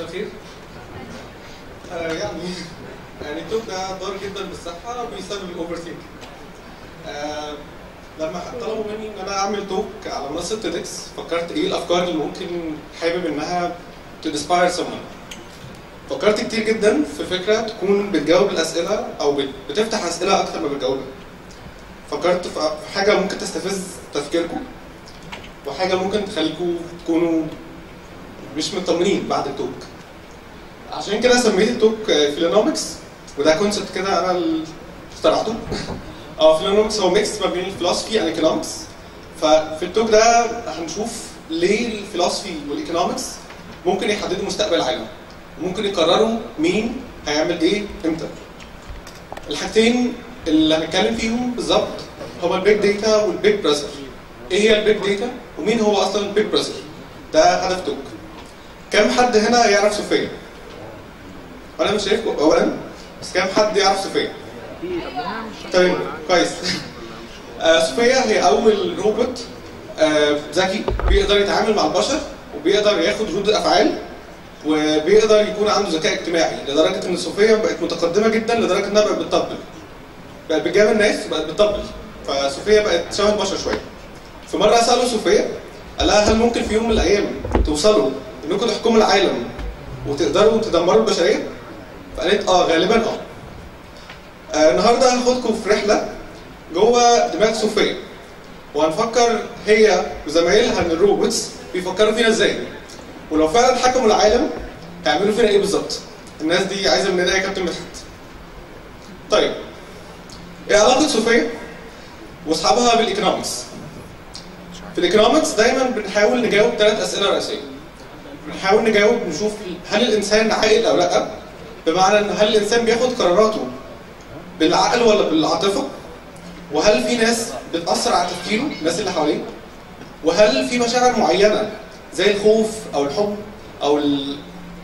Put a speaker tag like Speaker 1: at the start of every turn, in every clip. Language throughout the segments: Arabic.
Speaker 1: مساء الخير آه يعني يعني ال talk ده ضار جدا بالصحة بيسبب ال overthink آه لما طلبوا مني إن أنا اعمل talk على منصة تيدكس فكرت إيه الأفكار اللي ممكن حابب إنها ت inspire someone فكرت كتير جدا في فكرة تكون بتجاوب الأسئلة أو بت- بتفتح أسئلة أكتر ما بتجاوبها. فكرت في حاجة ممكن تستفز تفكيركم وحاجة ممكن تخليكم تكونوا مش مطمنين بعد ال talk عشان كده سميت ال talk فيلانومكس وده concept كده أنا اللي اخترعته. آه فيلانومكس هو mix ما بين ال philosophy وال economics ففي ال talk ده هنشوف ليه ال philosophy وال economics ممكن يحددوا مستقبل العالم. ممكن يقرروا مين هيعمل إيه إمتى. الحاجتين اللي هنتكلم فيهم بالظبط هما ال big data وال Big Brother إيه هي ال big data ومين هو أصلا ال Big Brother ده هدف talk. كم حد هنا يعرف صوفيا؟ أنا مش شايفكم اولا. بس كم حد يعرف صوفيا؟ تمام كويس. آه صوفيا هي أول روبوت آه ذكي بيقدر يتعامل مع البشر وبيقدر ياخد ردود أفعال وبيقدر يكون عنده ذكاء اجتماعي لدرجة إن صوفيا بقت متقدمة جدا لدرجة إنها بقت بتطبل. بقت بتجامل الناس وبقت بتطبل. فصوفيا بقت شبه البشر شوية. في مرة سألوا صوفيا قال لها هل ممكن في يوم من الأيام توصلوا إنكم تحكموا العالم وتقدروا تدمروا البشرية؟ فقالت آه غالبا آه. آه، النهارده هاخدكم في رحلة جوه دماغ صوفيا. وهنفكر هي وزمايلها من الروبوتس بيفكروا فينا إزاي. ولو فعلا حكموا العالم هيعملوا فينا إيه بالظبط؟ الناس دي عايزة مننا إيه يا كابتن مدحت. طيب إيه علاقة صوفيا وأصحابها بال economics؟ في ال economics دايما بنحاول نجاوب ثلاث أسئلة رئيسية. بنحاول نجاوب نشوف هل الإنسان عاقل أو لأ. بمعنى إن هل الإنسان بياخد قراراته بالعقل ولا بالعاطفة؟ وهل في ناس بتأثر على تفكيره؟ الناس اللي حواليه. وهل في مشاعر معينة زي الخوف أو الحب أو ال...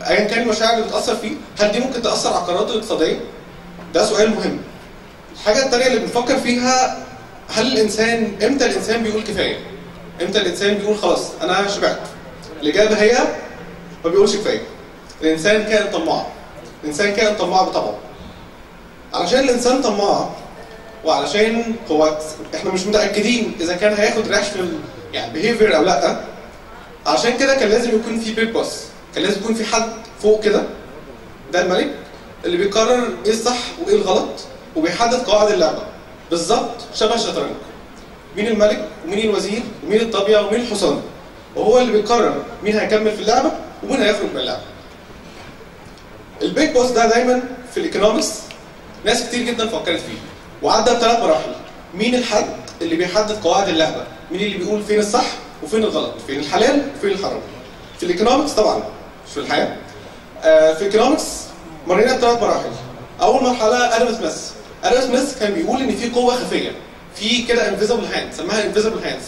Speaker 1: ايا كان المشاعر اللي بتأثر فيه هل دي ممكن تأثر على قراراته الاقتصادية؟ ده سؤال مهم. الحاجة الثانية اللي بنفكر فيها هل الإنسان إمتى الإنسان بيقول كفاية؟ إمتى الإنسان بيقول خلاص أنا شبعت؟ الإجابة هي ما بيقولش كفاية. الإنسان كائن طماع. الإنسان كائن طماع بطبعه. علشان الإنسان طماع وعلشان هو إحنا مش متأكدين إذا كان هياخد rational يعني behavior أو لأ عشان كده كان لازم يكون في big boss كان لازم يكون في حد فوق كده. ده الملك اللي بيقرر إيه الصح وإيه الغلط وبيحدد قواعد اللعبة. بالظبط شبه الشطرنج. مين الملك؟ ومين الوزير؟ ومين الطابيه ومين الحصان؟ وهو اللي بيقرر مين هيكمل في اللعبة. ومين هيخرج من اللعبة؟ ال big boss ده دايما في ال economics ناس كتير جدا فكرت فيه. وعدى بثلاث مراحل. مين الحد اللي بيحدد قواعد اللعبة؟ مين اللي بيقول فين الصح وفين الغلط؟ فين الحلال وفين الحرام؟ في ال economics طبعا. مش في الحياة؟ آه في ال economics مرينا بثلاث مراحل. أول مرحلة آدم سميث آدم سميث كان بيقول إن في قوة خفية. في كده invisible hand سماها invisible hands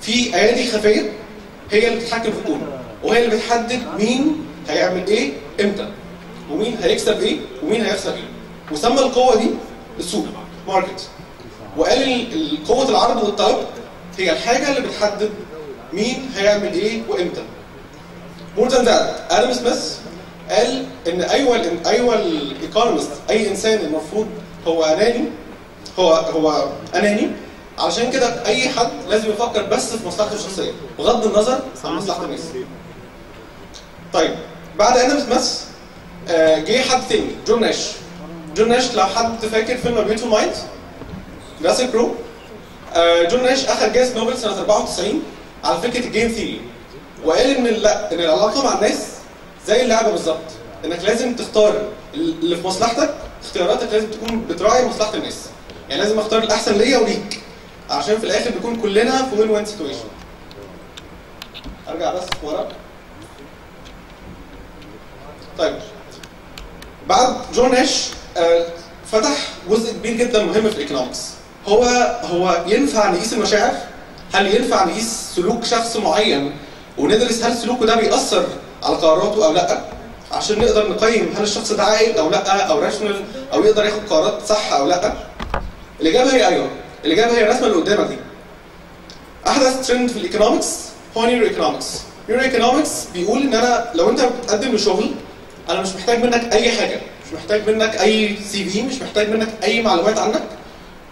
Speaker 1: في أيادي خفية هي اللي بتتحكم في الكون. وهي اللي بتحدد مين هيعمل إيه إمتى ومين هيكسب إيه ومين هيخسر إيه. وسمى القوة دي السوق market وقال ال- ال- قوة العرض والطلب هي الحاجة اللي بتحدد مين هيعمل إيه وإمتى. more than that آدم سميث قال إن أيوه أيوه ال economist أي إنسان المفروض هو أناني هو هو أناني. علشان كده أي حد لازم يفكر بس في مصلحته الشخصية بغض النظر عن مصلحة الناس. طيب بعد آدم سميث آه، جه حد تاني جون ناش. جون ناش لو حد فاكر فيلم beautiful mind كرو آه، جون ناش أخذ جائزه نوبل سنة 94 على فكرة ال game theory وقال إن لا إن العلاقة مع الناس زي اللعبة بالظبط إنك لازم تختار اللي في مصلحتك اختياراتك لازم تكون بتراعي مصلحة الناس. يعني لازم أختار الأحسن ليا وليك عشان في الآخر نكون كلنا في win-win situation أرجع بس ورا. طيب بعد جون ناش آه، فتح جزء كبير جدا مهم في ال economics هو هو ينفع نقيس المشاعر؟ هل ينفع نقيس سلوك شخص معين وندرس هل سلوكه ده بيأثر على قراراته أو لأ؟ عشان نقدر نقيم هل الشخص ده عاقل أو لأ أو rational أو يقدر ياخد قرارات صح أو لأ؟ الإجابة هي أيوه الإجابة هي الرسمة اللي قدامك دي أحدث ترند في ال economics هو neuroeconomics neuroeconomics بيقول إن أنا لو أنت بتقدم لشغل أنا مش محتاج منك أي حاجة مش محتاج منك أي CV مش محتاج منك أي معلومات عنك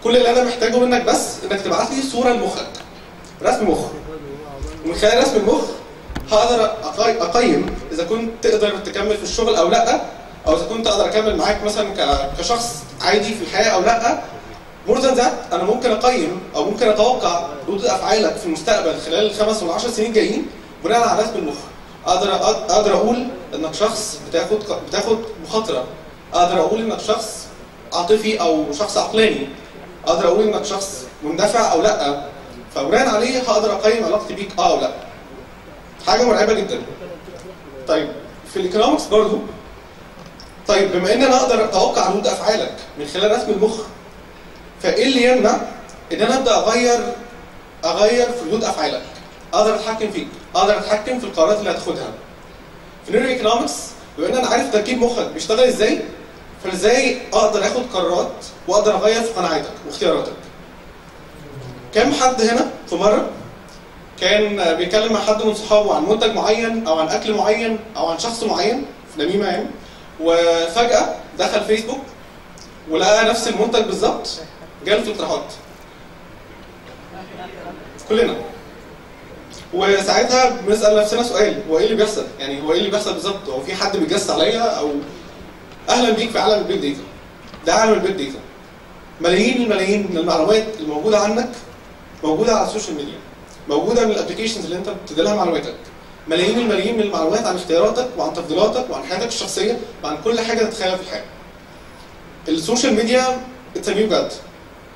Speaker 1: كل اللي أنا محتاجه منك بس إنك تبعت لي صورة لمخك. رسم مخ. ومن خلال رسم المخ هقدر أقيم إذا كنت تقدر تكمل في الشغل أو لأ أو إذا كنت أقدر أكمل معاك مثلا كشخص عادي في الحياة أو لأ. more than that أنا ممكن أقيم أو ممكن أتوقع ردود أفعالك في المستقبل خلال الخمس والعشر سنين جايين بناء على رسم المخ. أقدر أقدر أقول إنك شخص بتاخد بتاخد مخاطرة. أقدر أقول إنك شخص عاطفي أو شخص عقلاني. أقدر أقول إنك شخص مندفع أو لأ. فبناء عليه هقدر أقيم علاقتي بيك آه أو لأ. حاجة مرعبة جدا. طيب في ال economics برضو. طيب بما إن أنا أقدر أتوقع ردود أفعالك من خلال رسم المخ فإيه اللي يمنع إن أنا أبدأ اغير أغير في ردود أفعالك؟ أقدر أتحكم فيك. أقدر أتحكم في القرارات اللي هتاخدها. في neuroeconomics بما إن أنا عارف تركيب مخك بيشتغل إزاي فإزاي أقدر آخد قرارات وأقدر أغير في قناعاتك واختياراتك؟ كم حد هنا في مرة كان بيتكلم مع حد من صحابه عن منتج معين أو عن أكل معين أو عن شخص معين؟ في نميمة يعني. وفجأة دخل فيسبوك ولقى نفس المنتج بالظبط جاله في اقتراحات. كلنا. وساعتها بنسأل نفسنا سؤال هو إيه اللي بيحصل؟ يعني هو إيه اللي بيحصل بالظبط؟ هو في حد بيتجسس عليا أو أهلا بيك في عالم ال big data؟ ده عالم ال big data. ملايين الملايين من المعلومات الموجودة عنك موجودة على ال social media موجودة من ال applications اللي أنت بتدي لها معلوماتك. ملايين الملايين من المعلومات عن اختياراتك وعن تفضيلاتك وعن حياتك الشخصية وعن كل حاجة تتخيلها في الحياة. ال social media it's بجد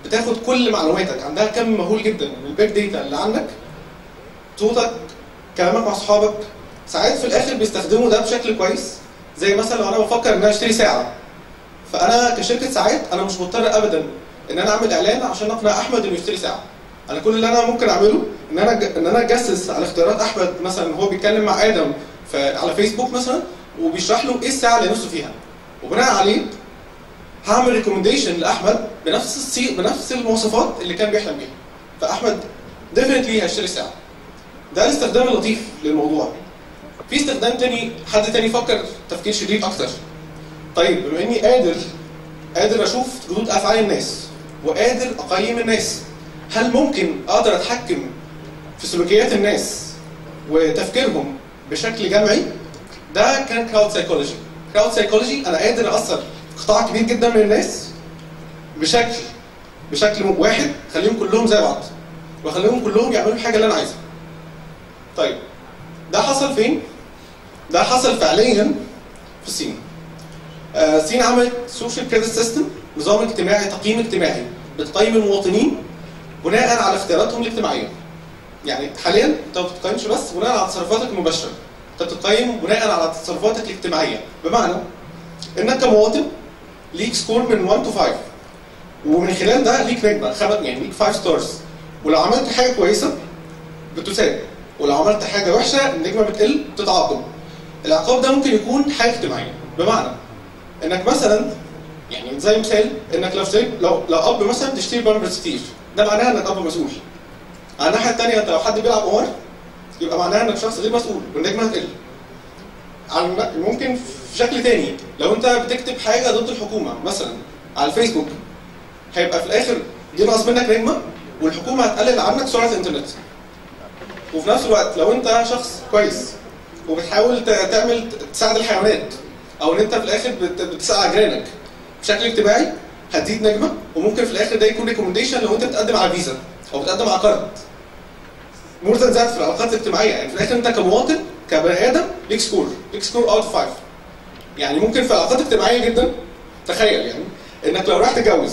Speaker 1: بتاخد كل معلوماتك عندها كم مهول جدا. من ال big data اللي عندك صوتك كلامك مع اصحابك ساعات في الآخر بيستخدموا ده بشكل كويس زي مثلا لو أنا بفكر إن أنا أشتري ساعة. فأنا كشركة ساعات أنا مش مضطر ابدا إن أنا أعمل إعلان عشان أقنع أحمد إنه يشتري ساعة. أنا كل اللي أنا ممكن أعمله إن أنا إن أنا أجسس على اختيارات أحمد مثلا هو بيتكلم مع آدم على فيسبوك مثلا وبيشرح له إيه الساعة اللي نفسه فيها. وبناء عليه هعمل recommendation لأحمد بنفس السي... بنفس المواصفات اللي كان بيحلم بيها. فأحمد definitely هيشتري ساعة. ده الاستخدام اللطيف للموضوع. في استخدام تاني حد تاني فكر تفكير شديد أكتر. طيب بما إني قادر قادر أشوف ردود أفعال الناس وقادر أقيم الناس هل ممكن أقدر أتحكم في سلوكيات الناس وتفكيرهم بشكل جمعي؟ ده كان crowd psychology crowd psychology أنا قادر اثر قطاع كبير جدا من الناس بشكل بشكل واحد خليهم كلهم زي بعض وأخليهم كلهم يعملوا الحاجة اللي أنا عايزها. طيب ده حصل فين؟ ده حصل فعليا في الصين. آه، الصين عملت social credit system نظام اجتماعي تقييم اجتماعي بتقيم المواطنين بناء على اختياراتهم الاجتماعية. يعني حاليا انت ما بتقيمش بس بناء على تصرفاتك المباشره انت بتقيم بناء على تصرفاتك الاجتماعية. بمعنى إنك كمواطن ليك score من 1 to 5 ومن خلال ده ليك نجمة يعني ليك 5 stars ولو عملت حاجة كويسة بتثاب ولو عملت حاجة وحشة النجمة بتقل بتتعاقب. العقاب ده ممكن يكون حاجة اجتماعية. بمعنى إنك مثلا يعني زي مثال إنك لو لو لو أب مثلا تشتري بامبرز كتير ده معناها إنك أب مسؤول. على الناحية الثانية أنت لو حد بيلعب قمار يبقى معناها إنك شخص غير مسؤول والنجمة هتقل. ممكن في شكل تاني لو أنت بتكتب حاجة ضد الحكومة مثلا على الفيسبوك هيبقى في الآخر دي ناقص منك نجمة والحكومة هتقلل عنك سرعة الإنترنت. وفي نفس الوقت لو انت شخص كويس وبتحاول تعمل تساعد الحيوانات أو ان انت في الآخر بت- بتساعد جيرانك بشكل اجتماعي هتزيد نجمة وممكن في الآخر ده يكون recommendation لو انت بتقدم على فيزا أو بتقدم على قرض more than that في العلاقات الاجتماعية. يعني في الآخر انت كمواطن كبني آدم ليك score ليك score out of 5 يعني ممكن في علاقات اجتماعية جدا تخيل يعني إنك لو رايح تتجوز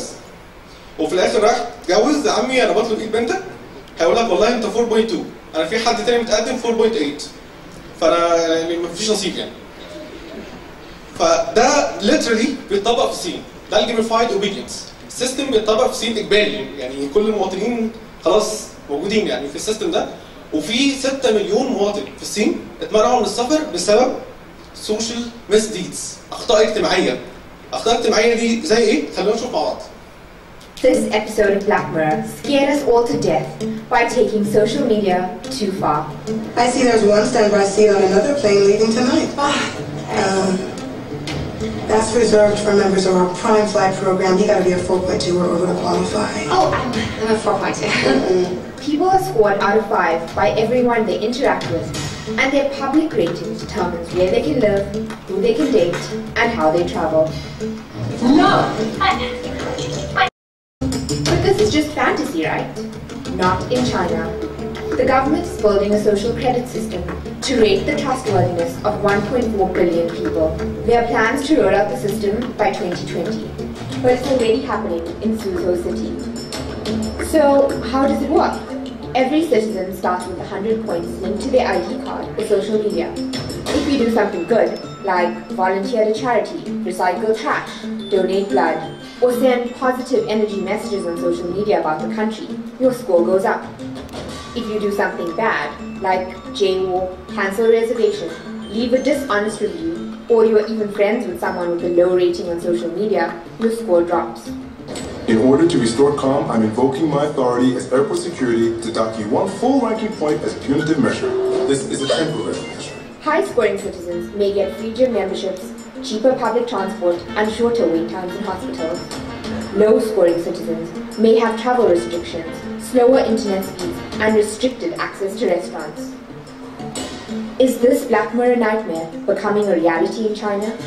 Speaker 1: وفي الآخر رايح تتجوز يا عمي أنا بطلب إيد بنتك؟ هيقول لك والله أنت 4.2 أنا في حد تاني متقدم 4.8 فأنا يعني مفيش نصيب يعني. فده literally بيتطبق في الصين. ده ال gamified obedience ال system بيتطبق في الصين إجباري. يعني كل المواطنين خلاص موجودين يعني في السيستم ده. وفي 6 مليون مواطن في الصين اتمنعوا من السفر بسبب سوشيال ميس ديدز أخطاء اجتماعية. أخطاء اجتماعية دي زي إيه؟ خلينا نشوف مع بعض.
Speaker 2: This episode of Black Mirror scared us all to death by taking social media too far.
Speaker 3: I see there's one standby seat on another plane leaving tonight. Um, That's reserved for members of our Prime Flight program. You gotta be a 4.2 or over to qualify.
Speaker 2: Oh, I'm, I'm a 4.2. People are scored out of 5 by everyone they interact with, and their public rating determines where they can live, who they can date, and how they travel.
Speaker 4: No.
Speaker 2: But this is just fantasy, right? Not in China. The government is building a social credit system to rate the trustworthiness of 1.4 billion people. There are plans to roll out the system by 2020, but it's already happening in Suzhou City. So, how does it work? Every citizen starts with 100 points linked to their ID card or social media. If you do something good, like volunteer to charity, recycle trash, donate blood, or send positive energy messages on social media about the country, your score goes up. If you do something bad, like jaywalk, cancel a reservation, leave a dishonest review, or you are even friends with someone with a low rating on social media, your score drops.
Speaker 5: In order to restore calm, I'm invoking my authority as airport security to dock you one full ranking point as punitive measure. This is a temporary measure.
Speaker 2: High scoring citizens may get free gym memberships, cheaper public transport, and shorter wait times in hospitals. Low scoring citizens may have travel restrictions, slower internet speeds, and restricted access to restaurants. Is this Black Mirror nightmare becoming a reality in China?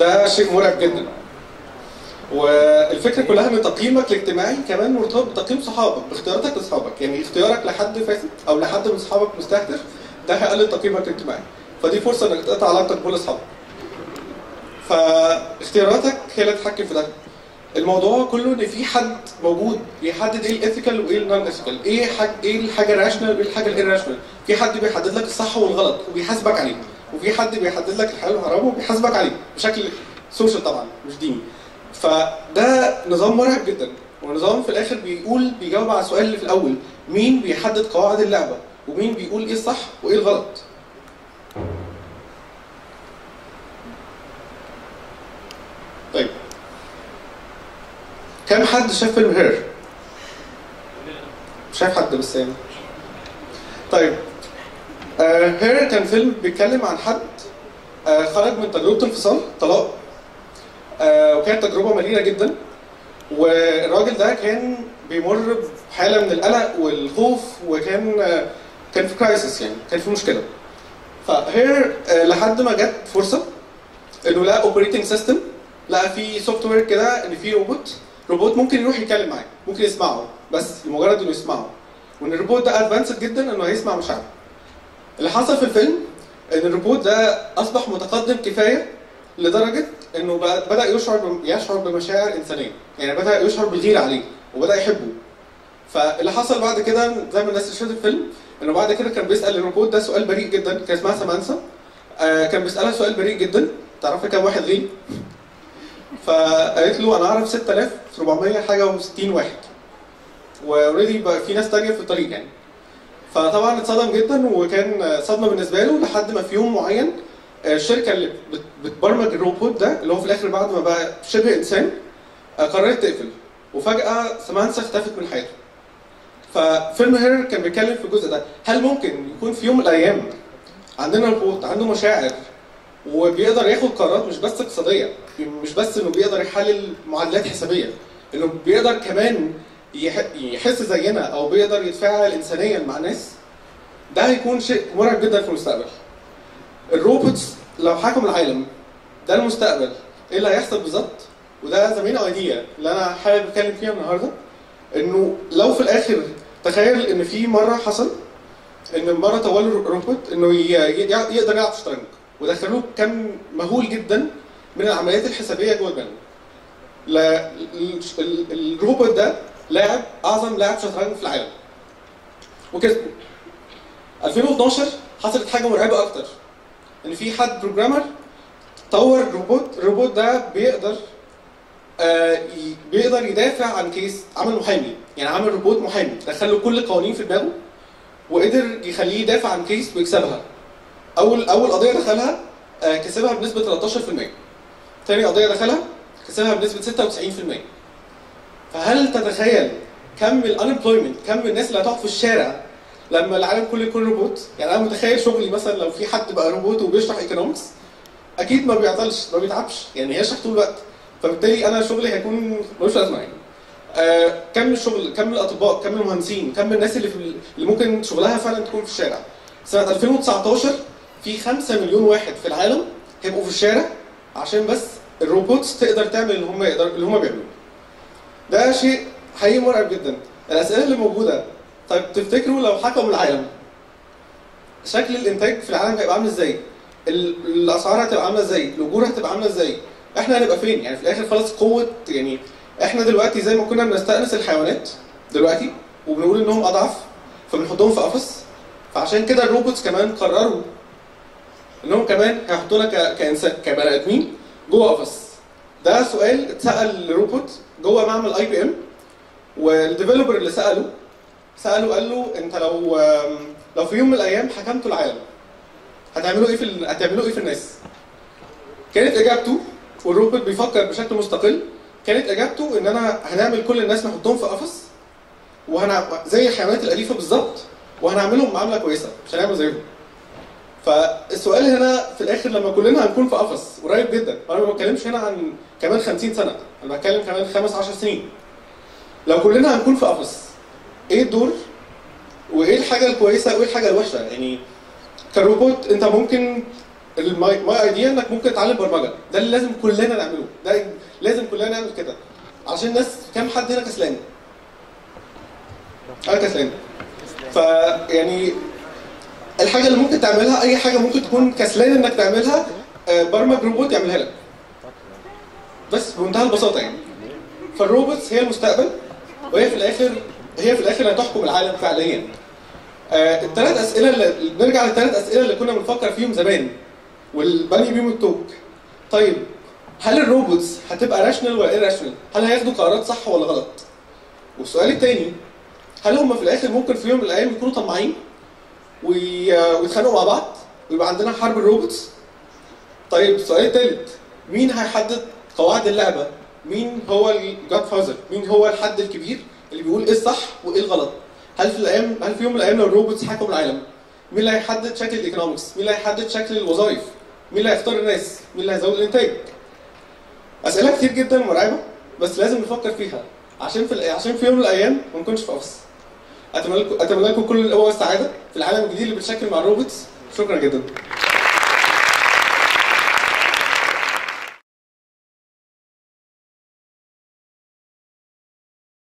Speaker 1: ده شيء مرعب جدا والفكره كلها ان تقييمك الاجتماعي كمان مرتبط بتقييم صحابك باختياراتك لاصحابك يعني اختيارك لحد فاسد او لحد من صحابك مستهتر ده هيقلل تقييمك الاجتماعي فدي فرصة إنك تقطع علاقتك بكل أصحابك. فاختياراتك هي اللي تتحكم في ده. الموضوع كله إن في حد موجود بيحدد إيه ال ethical وإيه ال non ethical إيه حاجة إيه الحاجة ال rational وإيه الحاجة ال irrational في حد بيحدد لك الصح والغلط وبيحاسبك عليه. وفي حد بيحدد لك الحلال والحرام وبيحاسبك عليه. بشكل social طبعا مش ديني. فده نظام مرعب جدا. ونظام في الآخر بيقول بيجاوب على السؤال اللي في الأول. مين بيحدد قواعد اللعبة؟ ومين بيقول إيه الصح وإيه الغلط؟ طيب. كم حد شاف فيلم Her؟ مش شايف حد بس يعني. طيب. آه Her كان فيلم بيتكلم عن حد آه خرج من تجربة انفصال طلاق. آه وكانت تجربة مريره جدا. والراجل ده كان بيمر بحالة من القلق والخوف وكان كان في crisis يعني كان في مشكلة. ف Her آه لحد ما جت فرصة إنه لقى operating system لقى في software كده إن في روبوت روبوت ممكن يروح يتكلم معاه ممكن يسمعه بس لمجرد إنه يسمعه. وإن الروبوت ده ادفانسد جدا إنه هيسمع مشاعره. اللي حصل في الفيلم إن الروبوت ده أصبح متقدم كفاية لدرجة إنه بدأ يشعر يشعر بمشاعر إنسانية. يعني بدأ يشعر بالغيرة عليه وبدأ يحبه. فاللي حصل بعد كده زي ما الناس شافت الفيلم إنه بعد كده كان بيسأل الروبوت ده سؤال بريء جدا كان اسمها سامانسا. آه كان بيسألها سؤال بريء جدا. تعرفي كام واحد غير؟ فقالت له أنا أعرف 6400 حاجة و60 واحد. وأوريدي بقى في ناس تانية في الطريق يعني. فطبعا اتصدم جدا وكان صدمة بالنسبة له لحد ما في يوم معين الشركة اللي بت- بتبرمج الروبوت ده اللي هو في الآخر بعد ما بقى شبه إنسان قررت تقفل. وفجأة سمانسا اختفت من حياته. ففيلم هيرر كان بيتكلم في الجزء ده هل ممكن يكون في يوم من الأيام عندنا روبوت عنده مشاعر وبيقدر ياخد قرارات مش بس اقتصادية مش بس إنه بيقدر يحلل معادلات حسابية إنه بيقدر كمان يح- يحس زينا أو بيقدر يتفاعل انسانيا مع ناس ده هيكون شيء مرعب جدا في المستقبل. الروبوتس لو حكموا العالم ده المستقبل. إيه اللي هيحصل بالظبط؟ وده زميل ايديا اللي أنا حابب أتكلم فيها النهارده إنه لو في الآخر تخيل إن في مرة حصل إن مره طوروا الروبوت إنه يقدر يلعب شطرنج ودخلوه كم مهول جدا من العمليات الحسابية جوه دماغه لا- ال- ال- الروبوت ده لاعب أعظم لاعب شطرنج في العالم. وكسبه 2012 حصلت حاجة مرعبة أكتر. إن في حد programmer طور روبوت الروبوت ده بيقدر آه بيقدر يدافع عن case عمل محامي. يعني عمل روبوت محامي دخل له كل القوانين في دماغه وقدر يخليه يدافع عن case ويكسبها. اول أول قضية دخلها آه كسبها بنسبة 13% تاني قضية دخلها كسبها بنسبة 96% فهل تتخيل كم ال unemployment كم الناس اللي هتقعد في الشارع لما العالم كله يكون روبوت يعني أنا متخيل شغلي مثلا لو في حد بقى روبوت وبيشرح economics أكيد ما بيعطلش ما بيتعبش. يعني هيشرح طول الوقت. فبالتالي أنا شغلي هيكون ملوش لازمة يعني. آه كم الشغل كم الأطباء كم المهندسين كم الناس اللي في ال- اللي ممكن شغلها فعلا تكون في الشارع سنة 2019 في 5 مليون واحد في العالم هيبقوا في الشارع عشان بس الروبوتس تقدر تعمل اللي هم يقدر اللي هم بيعملوه ده شيء حقيقي مرعب جدا الأسئلة اللي موجودة طيب تفتكروا لو حكموا العالم شكل الإنتاج في العالم هيبقى عامل إزاي؟ ال- الأسعار هتبقى عاملة إزاي؟ الأجور هتبقى عاملة إزاي؟ إحنا هنبقى فين؟ يعني في الآخر خلاص قوة يعني إحنا دلوقتي زي ما كنا بنستأنس الحيوانات دلوقتي وبنقول إنهم أضعف فبنحطهم في قفص فعشان كده ال robots كمان قرروا إنهم كمان هيحطونا كإنسان كبني آدمين جوه قفص ده سؤال اتسأل لروبوت جوه معمل IBM وال developer اللي سأله سأله قال له أنت لو لو في يوم من الأيام حكمتوا العالم هتعملوا إيه في. هتعملوا إيه في الناس؟ كانت إجابته والروبوت بيفكر بشكل مستقل كانت إجابته إن أنا هنعمل كل الناس نحطهم في قفص وهنع زي الحيوانات الأليفة بالظبط وهنعملهم معاملة كويسة مش هنعمل زيهم. فالسؤال هنا في الآخر لما كلنا هنكون في قفص قريب جدا وأنا ما بتكلمش هنا عن كمان 50 سنة أنا بتكلم كمان خمس 10 سنين. لو كلنا هنكون في قفص إيه الدور؟ وإيه الحاجة الكويسة وإيه الحاجة الوحشة؟ يعني كروبوت أنت ممكن my idea إنك ممكن تتعلم برمجة. ده اللي لازم كلنا نعمله. ده لازم كلنا نعمل كده. عشان الناس كام حد هنا كسلان؟ أنا كسلان. فيعني الحاجة اللي ممكن تعملها أي حاجة ممكن تكون كسلان إنك تعملها آه، برمج روبوت يعملها لك. بس بمنتهى البساطة يعني. فال robots هي المستقبل وهي في الآخر هي في الآخر هتحكم العالم فعليا. آه الثلاث أسئلة اللي نرجع للثلاث أسئلة اللي كنا بنفكر فيهم زمان. والبني بيهم ال talk. طيب هل ال robots هتبقى rational ولا irrational؟ هل هياخدوا قرارات صح ولا غلط؟ والسؤال الثاني هل هم في الآخر ممكن في يوم من الأيام يكونوا طماعين وي- ويتخانقوا مع بعض ويبقى عندنا حرب ال robots؟ طيب السؤال الثالث مين هيحدد قواعد اللعبة؟ مين هو ال godfather؟ مين هو الحد الكبير اللي بيقول إيه الصح وإيه الغلط؟ هل في الأيام هل في يوم من الأيام لو ال robots حكموا العالم مين اللي هيحدد شكل ال economics؟ مين اللي هيحدد شكل الوظائف؟ مين اللي هيختار الناس؟ مين اللي هيزود الإنتاج؟ أسئلة كتير جدا مرعبة بس لازم نفكر فيها عشان في عشان في يوم من الأيام ما نكونش في قفص. أتمنى لكم كل القوة والسعادة في العالم الجديد اللي بيتشكل مع ال robots شكرا جدا.